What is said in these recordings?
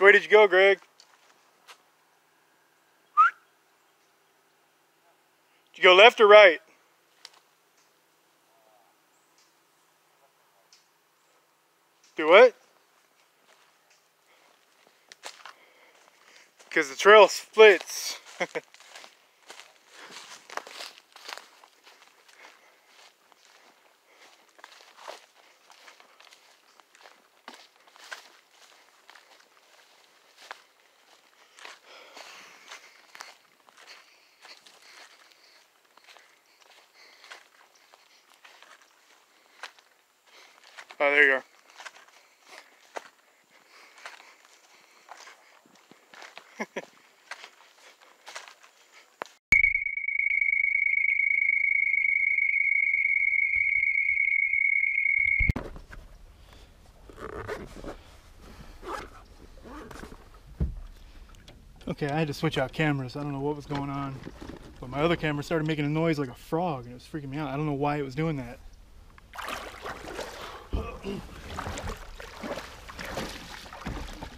Which way did you go, Greg? Did you go left or right? Do what? Because the trail splits. Oh, there you are. Okay, I had to switch out cameras. I don't know what was going on. But my other camera started making a noise like a frog and it was freaking me out. I don't know why it was doing that.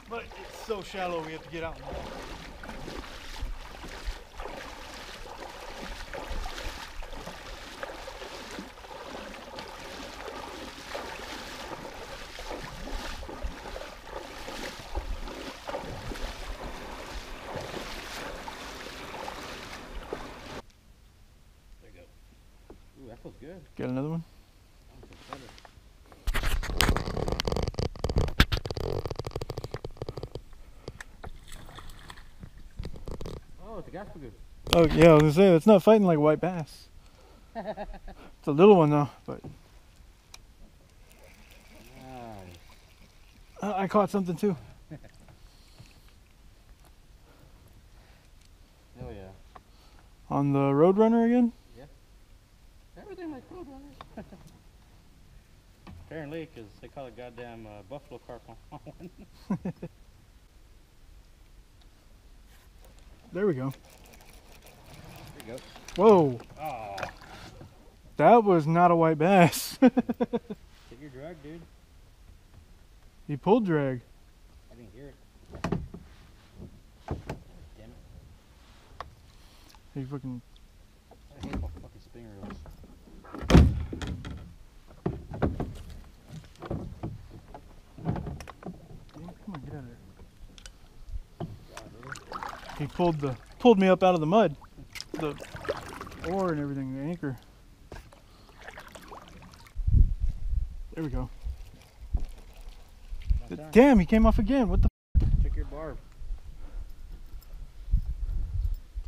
but it's so shallow we have to get out. There you go. Ooh, that feels good. Got another one? That feels better. Oh, it's a. Oh yeah, I was gonna say it's not fighting like white bass. it's a little one though, but Nice. uh, I caught something too. Oh yeah. On the Roadrunner again? Yeah. Everything like food runners. Apparently, because they call it goddamn uh, buffalo carp on one. There we go. There you go. Whoa, Oh, that was not a white bass. take your drag, dude. he pulled drag. I didn't hear it. Damn it. He fucking I hate my fucking spinning reels. come on, get out of there. God, really? He pulled the pulled me up out of the mud. The oar and everything, the anchor. There we go. Damn, he came off again. What the Check your barb.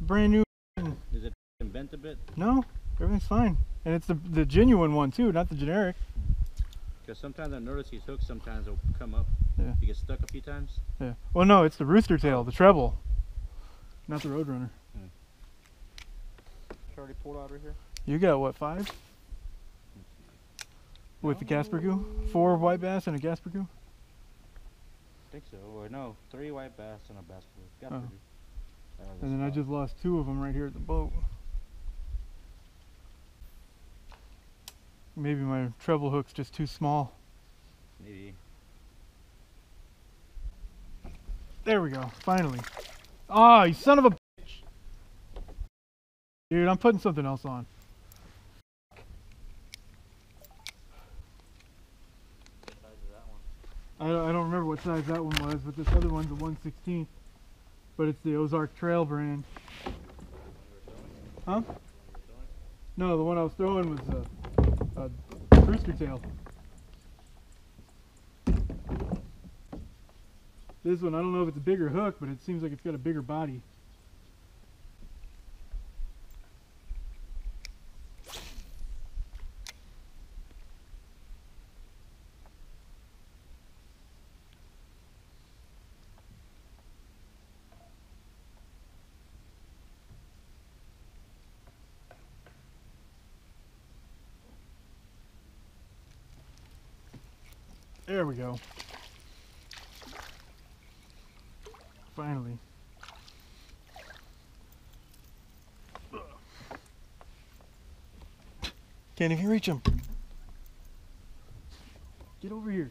brand new Is it bent a bit? No, everything's fine. And it's the the genuine one too, not the generic. Because sometimes I notice these hooks sometimes will come up. Yeah. You get stuck a few times. Yeah. Well, no, it's the rooster tail, the treble, not the roadrunner. It's already pulled out right here. You got what five? With the Gaspergoo, four white bass and a Gaspergoo. I think so. Or no, three white bass and a bass blue. Got Oh. to be. That was a And then I just lost two of them right here at the boat. Maybe my treble hook's just too small. Maybe. There we go, finally. Ah, you son of a bitch! Dude, I'm putting something else on. I don't, I don't remember what size that one was, but this other one's a 116th. But it's the Ozark Trail brand. Huh? No, the one I was throwing was a, a rooster tail. This one, I don't know if it's a bigger hook, but it seems like it's got a bigger body. There we go. Finally. Can't even reach him. Get over here.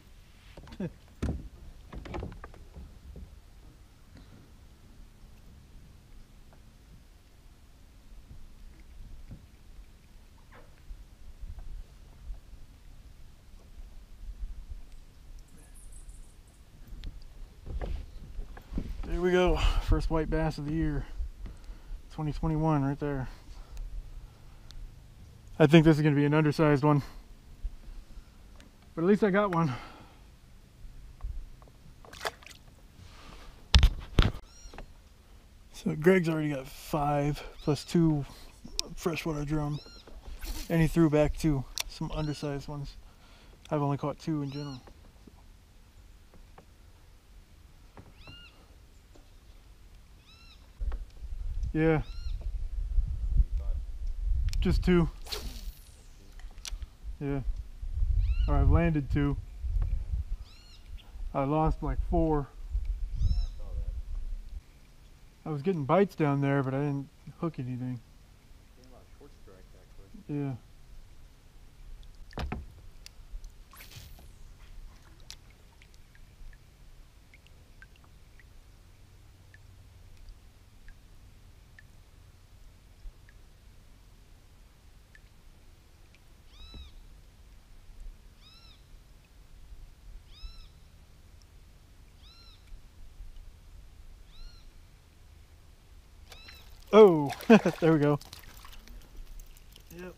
Here we go. First white bass of the year. 2021 right there. I think this is going to be an undersized one. But at least I got one. So Greg's already got five plus two freshwater drum. And he threw back two, some undersized ones. I've only caught two in general. Yeah. Just two. Yeah. Or I've landed two. I lost like four. I was getting bites down there, but I didn't hook anything. Yeah. Oh, there we go. Yep.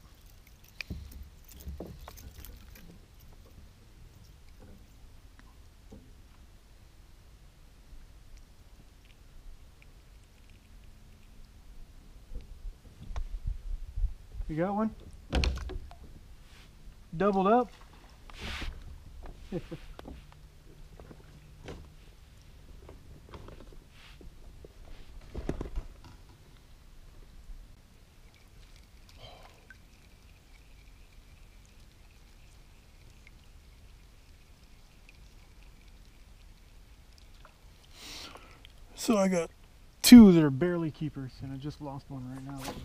You got one? Doubled up? So I got two that are barely keepers, and I just lost one right now. That was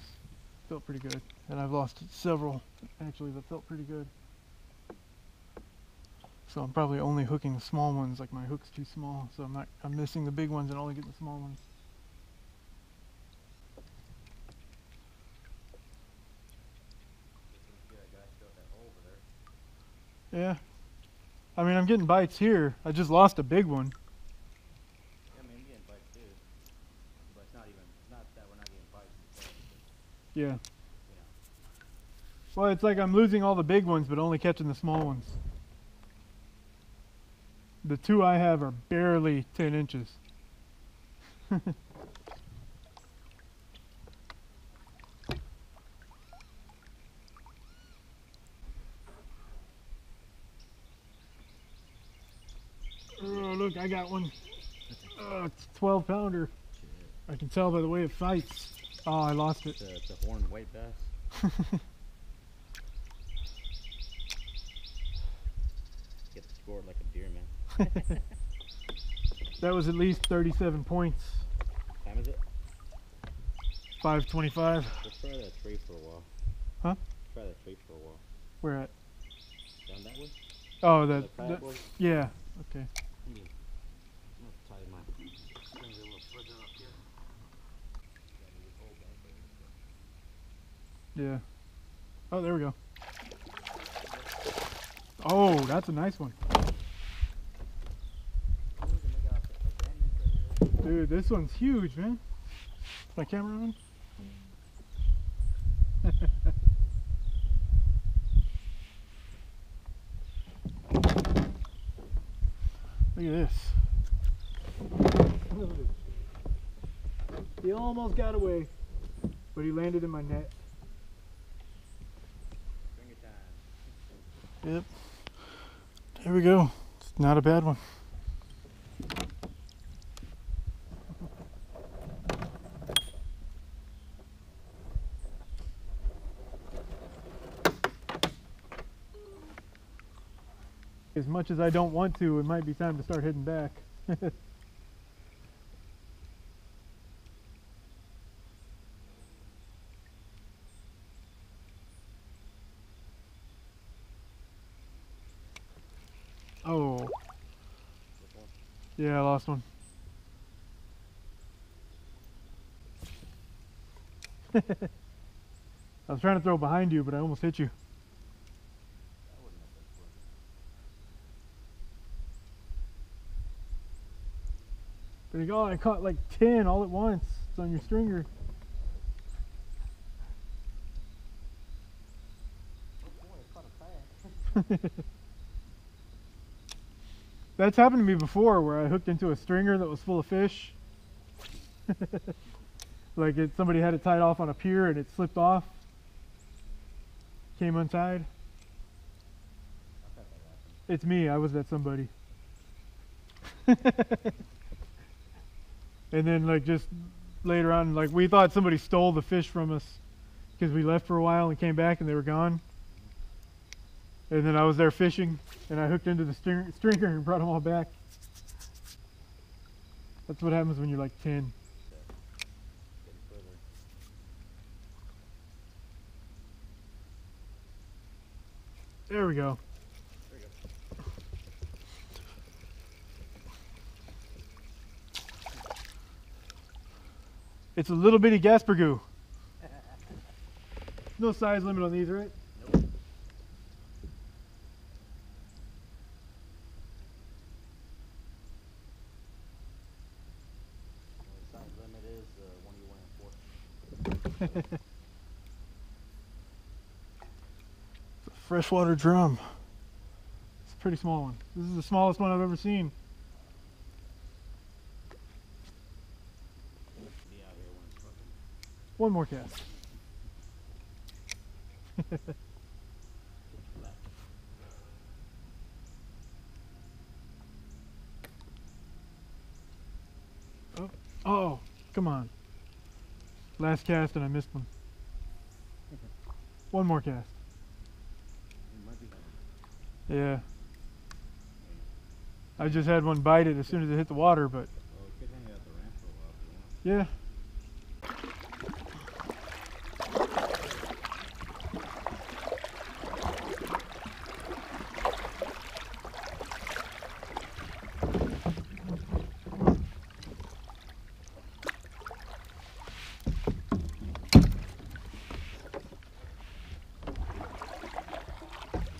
felt pretty good, and I've lost several actually that felt pretty good. So I'm probably only hooking the small ones. Like my hook's too small, so I'm not. I'm missing the big ones and only getting the small ones. Yeah. I mean, I'm getting bites here. I just lost a big one. I mean, I'm getting bites too. But it's not even, it's not that we're not getting bites. It's that, Yeah. Well, it's like I'm losing all the big ones, but only catching the small ones. The two I have are barely 10 inches. oh, look, I got one. Oh, it's a 12 pounder. I can tell by the way it fights. Oh, I lost it. It's a, horned white bass. Get the score like a deer, man. That was at least 37 points. What time is it? 525. Let's try that tree for a while. Huh? Let's Try that tree for a while. Where at? Down that way? Oh, The the, the yeah. Okay. Hmm. I'm gonna tie my strings a little further up here. Yeah. Oh, there we go. Oh, that's a nice one. Dude, this one's huge, man. My camera on? Look at this. He almost got away, but he landed in my net. Bring it down. Yep. There we go. It's not a bad one. As much as I don't want to, it might be time to start heading back. oh, This one. Yeah, I lost one. I was trying to throw behind you, but I almost hit you. But you go, I caught like 10 all at once. It's on your stringer. Oh boy, I caught a fag. That's happened to me before where I hooked into a stringer that was full of fish. like it, somebody had it tied off on a pier and it slipped off. Came untied. It's me. I was that somebody. and then like just later on, like we thought somebody stole the fish from us because we left for a while and came back and they were gone. And then I was there fishing and I hooked into the string, stringer and brought them all back. That's what happens when you're like 10. There we go. It's a little bitty Gaspergoo. No size limit on these, right? Nope. Only size limit is the one you're wearing for. It's a freshwater drum. It's a pretty small one. This is the smallest one I've ever seen. One more cast. oh, oh, come on. Last cast and I missed one. One more cast. It might be done. Yeah. I just had one bite it as soon as it hit the water, but Well, we could hang out the ramp for a while if you want. yeah,